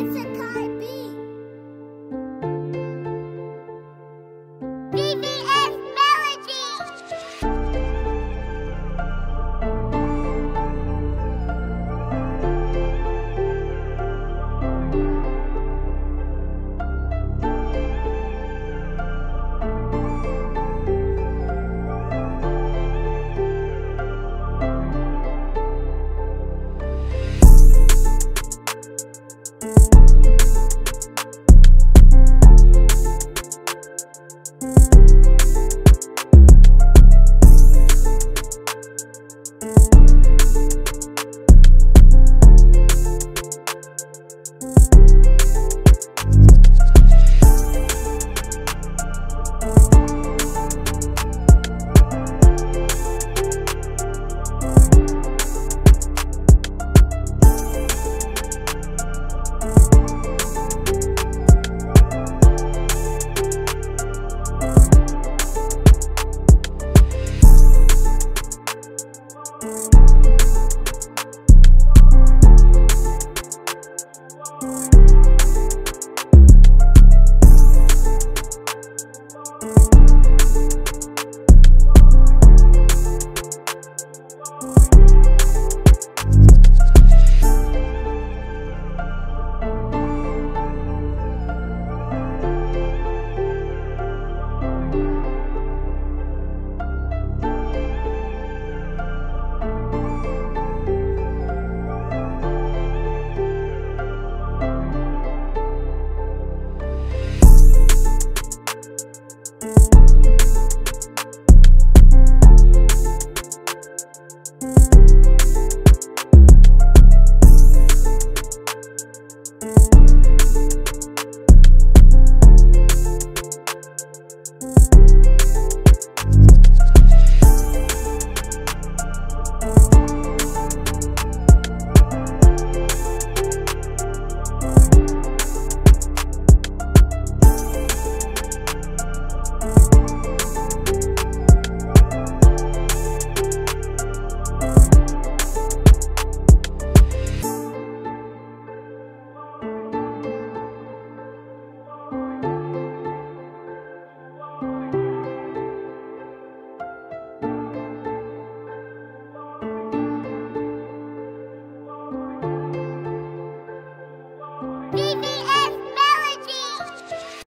It's